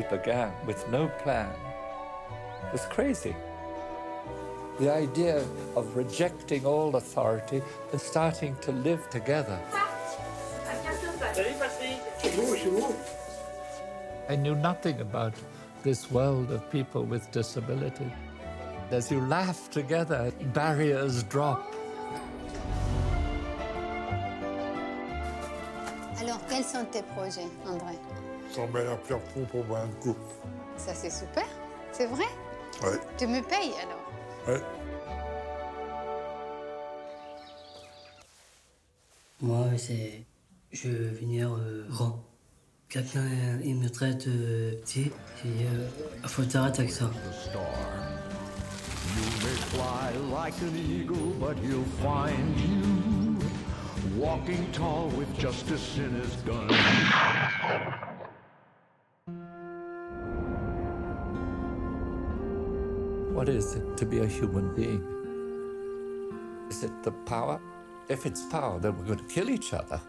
the gang with no plan was crazy. The idea of rejecting all authority and starting to live together. I knew nothing about this world of people with disability. As you laugh together, barriers drop. Alors, quels sont tes projets, André? J'emmène à Pierrefonds pour boire un coup. Ça, c'est super. C'est vrai? Ouais, Tu me payes alors? Ouais. Moi, c'est. Je veux venir euh, grand. Quelqu'un, euh, il me traite euh, petit, et euh, faut t'arrêter avec ça. You may fly like an eagle, but he'll find you walking tall with justice in his gun. What is it to be a human being? Is it the power? If it's power, then we're going to kill each other.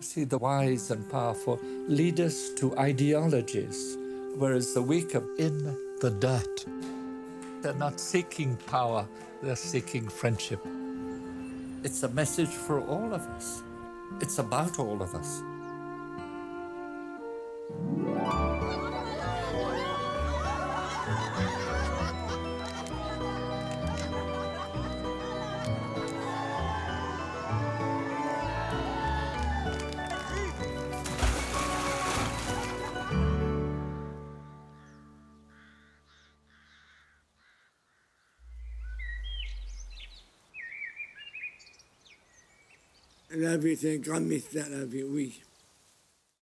See, the wise and powerful lead us to ideologies, whereas the weak are in the dirt. They're not seeking power, they're seeking friendship. It's a message for all of us. It's about all of us. La vie, c'est un grand mystère, la vie, oui.